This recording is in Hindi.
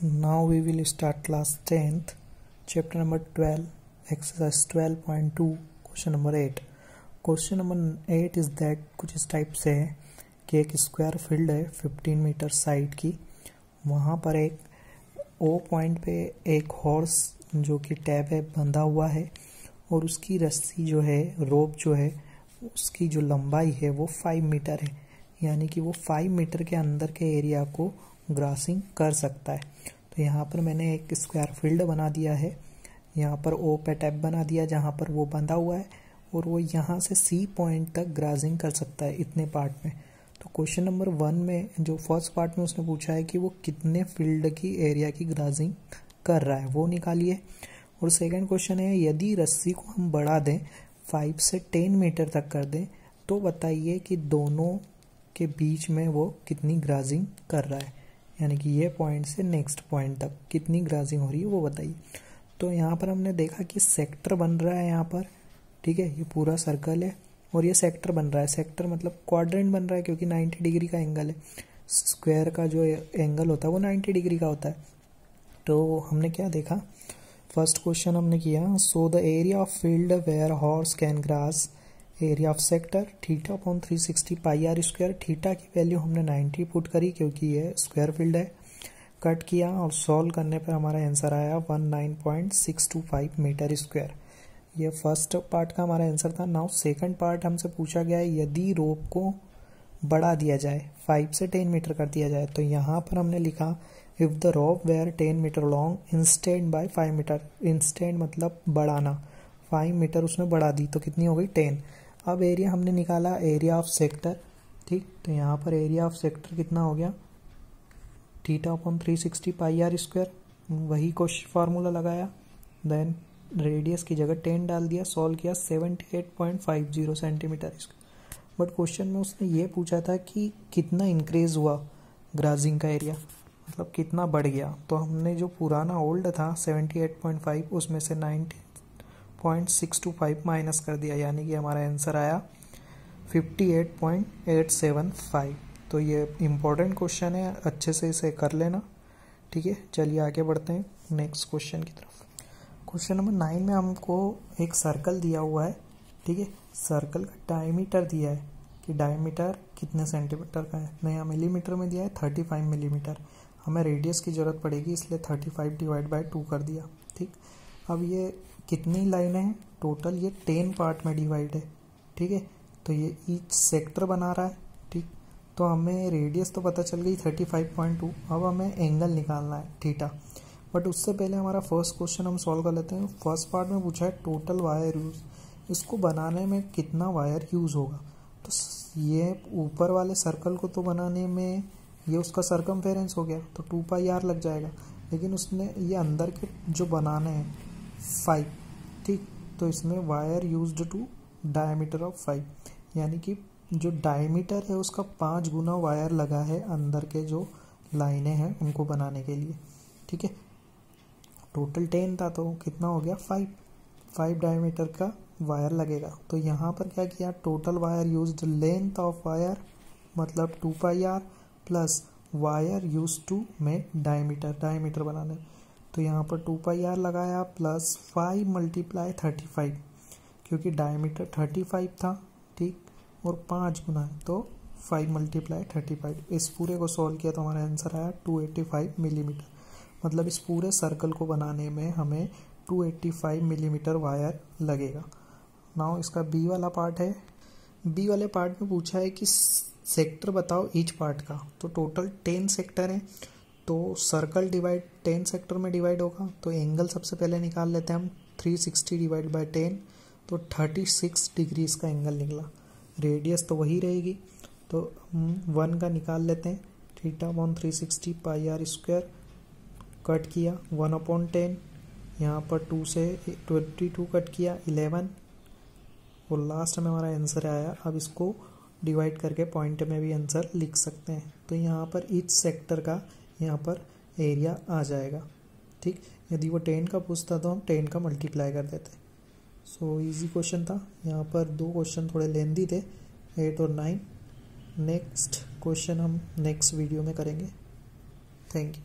Now we will start class 10th, chapter number 12, exercise 12.2, question number 8. Question number eight is that कुछ इस टाइप से है कि एक स्क्वायर फ़ील्ड है 15 मीटर साइड की वहाँ पर एक ओ पॉइंट पे एक हॉर्स जो कि टैब है बंधा हुआ है और उसकी रस्सी जो है रोप जो है उसकी जो लंबाई है वो फाइव मीटर है यानी कि वो फाइव मीटर के अंदर के एरिया को ग्रासिंग कर सकता है। तो यहाँ पर मैंने एक स्क्वायर फ़ील्ड बना दिया है। यहाँ पर ओ पे टैप बना दिया जहाँ पर वो बंधा हुआ है और वो यहाँ से सी पॉइंट तक ग्रासिंग कर सकता है इतने पार्ट में। तो क्वेश्चन नंबर वन में जो फ़र्स्ट पार्ट में उसने पूछा है कि वो कितने फ़ील्ड की एरिया की ग्रासिंग कर रहा है, वो निकालिए। और सेकंड क्वेश्चन है, यदि रस्सी को हम बढ़ा दें फाइव से टेन मीटर तक कर दें तो बताइए कि दोनों के बीच में वो कितनी ग्राजिंग कर रहा है। यानी कि ये पॉइंट से नेक्स्ट पॉइंट तक कितनी ग्राजिंग हो रही है वो बताइए। तो यहाँ पर हमने देखा कि सेक्टर बन रहा है यहाँ पर, ठीक है? ये पूरा सर्कल है और ये सेक्टर बन रहा है। सेक्टर मतलब क्वाड्रेंट बन रहा है क्योंकि 90 डिग्री का एंगल है। स्क्वायर का जो एंगल होता है वो 90 डिग्री का होता है। तो हमने क्या देखा? फ़र्स्ट क्वेश्चन हमने किया so the area of field where horse can grass area of sector theta upon three sixty pi R square theta की वैल्यू हमने नाइन्टी पुट करी क्योंकि ये स्क्वायर फ़ील्ड है। कट किया और सॉल्व करने पर हमारा आंसर आया one nine point six two five metre square ये फ़र्स्ट पार्ट का हमारा आंसर था। नाउ सेकंड पार्ट हमसे पूछा गया है, यदि रोप को बढ़ा दिया जाए फाइव से टेन मीटर कर दिया जाए तो यहाँ पर हमने लिखा if the rope were ten metre long instead by five metre instead मतलब बढ़ाना। फाइव मीटर उसने बढ़ा दी तो कितनी हो गई? टेन अब एरिया हमने निकाला एरिया ऑफ़ सेक्टर ठीक? तो यहाँ पर एरिया ऑफ़ सेक्टर कितना हो गया? Theta upon three sixty pi R square वही क्वेश्चन फार्मूला लगाया। देन रेडियस की जगह टेन डाल दिया सॉल्व किया seventy eight point five zero centimetre but question में उसने ये पूछा था कि कितना इंक्रीज हुआ ग्राजिंग का एरिया मतलब कितना बढ़ गया? तो हमने जो पुराना ओल्ड था सेवेंटी एट पॉइंट फाइव उसमें से ninety point six two five minus कर दिया, यानी कि हमारा आंसर आया fifty eight point eight seven five तो ये इम्पोर्टेंट क्वेश्चन है, अच्छे से इसे कर लेना, ठीक है? चलिए आगे बढ़ते हैं नेक्स्ट क्वेश्चन की तरफ़. क्वेश्चन नंबर नाइन में हमको एक सर्कल दिया हुआ है, ठीक है? सर्कल का डायमीटर दिया है, कि डायमीटर कितने सेंटीमीटर का है? नया मिलीमीटर में दिया है थर्टी फाइव मिलीमीटर हमें रेडियस की ज़रूरत पड़ेगी, इसलिए thirty five divide by two कर दिया, ठीक? अब ये कितनी लाइनें हैं? टोटल ये टेन पार्ट में डिवाइड है, ठीक है? तो ये ईच सेक्टर बना रहा है, ठीक? तो हमें रेडियस तो पता चल गई थर्टी फाइव पॉइंट टू अब हमें एंगल निकालना है थीटा बट उससे पहले हमारा फ़र्स्ट क्वेश्चन हम सॉल्व कर लेते हैं। फ़र्स्ट पार्ट में पूछा है टोटल वायर यूज़ इसको बनाने में कितना वायर यूज़ होगा? तो ये ऊपर वाले सर्कल को तो बनाने में ये उसका सरकम हो गया तो टू पाई आर लग जाएगा। लेकिन उसने ये अंदर के जो बनाने हैं फाइव ठीक तो इसमें wire used to diameter of five यानी कि जो डायमीटर है उसका पाँच गुना वायर लगा है अंदर के जो लाइनें हैं उनको बनाने के लिए, ठीक है? टोटल टेन था तो कितना हो गया? फाइव फाइव डायमीटर का वायर लगेगा। तो यहाँ पर क्या किया? Total wire use length of wire मतलब two pi R plus wire use to make diameter diameter बनाने। तो यहाँ पर टू पाई आर लगाया plus five multiply thirty five क्योंकि डायमीटर थर्टी फाइव था, ठीक? और पाँच गुना है तो फाइव मल्टीप्लाई थर्टी फाइव इस पूरे को सॉल्व किया तो हमारा आंसर आया टू एट्टी फाइव मिलीमीटर मतलब इस पूरे सर्कल को बनाने में हमें two eighty five millimetre wire लगेगा. नाउ इसका बी वाला पार्ट है। बी वाले पार्ट में पूछा है कि सेक्टर बताओ ईच पार्ट का। तो टोटल टेन सेक्टर है। तो सर्कल डिवाइड टेन सेक्टर में डिवाइड होगा तो एंगल सबसे पहले निकाल लेते हैं हम three sixty divide by ten तो थर्टी सिक्स डिग्री इसका एंगल निकला। रेडियस तो वही रहेगी तो हम वन का निकाल लेते हैं theta upon three sixty pi R square cut किया वन अपॉन टेन यहाँ पर टू से ट्वेंटी टू कट किया इलेवन और लास्ट में हमारा आंसर आया, अब इसको डिवाइड करके पॉइंट में भी आंसर लिख सकते हैं। तो यहाँ पर ईच सेक्टर का यहाँ पर एरिया आ जाएगा। ठीक? यदि वो टेन का पूछता तो हम टेन का मल्टीप्लाई कर देते। सो इजी क्वेश्चन था। यहाँ पर दो क्वेश्चन थोड़े लेंदी थे। एट और नाइन नेक्स्ट क्वेश्चन हम नेक्स्ट वीडियो में करेंगे। Thank you